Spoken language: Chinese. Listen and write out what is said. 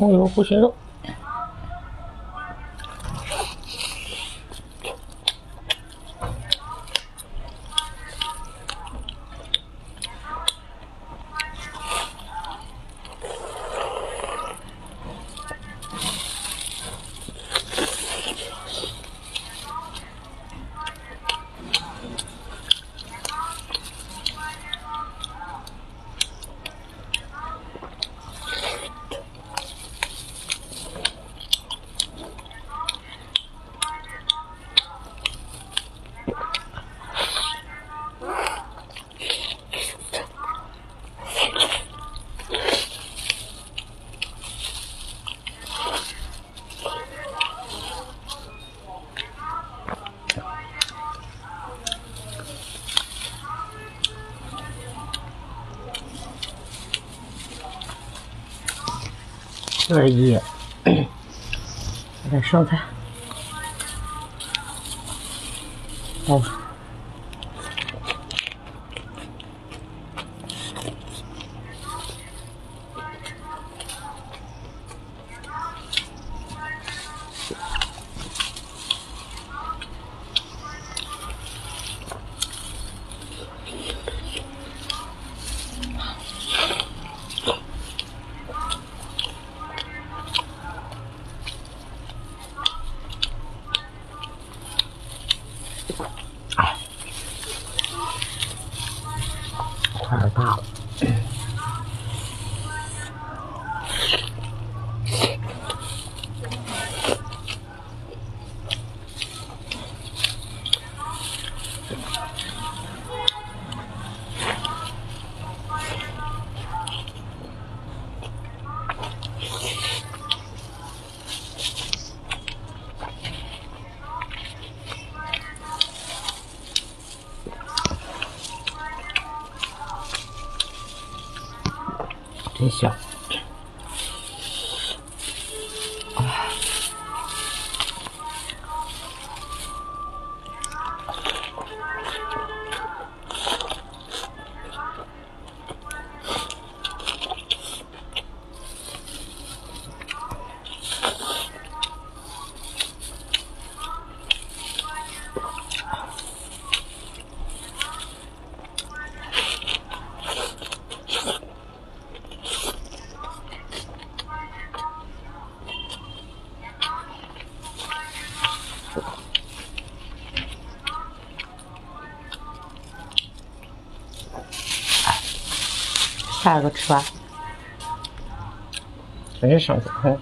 葱油护心肉。二一，点生菜，倒快到了。很小下一个吃，真是上头。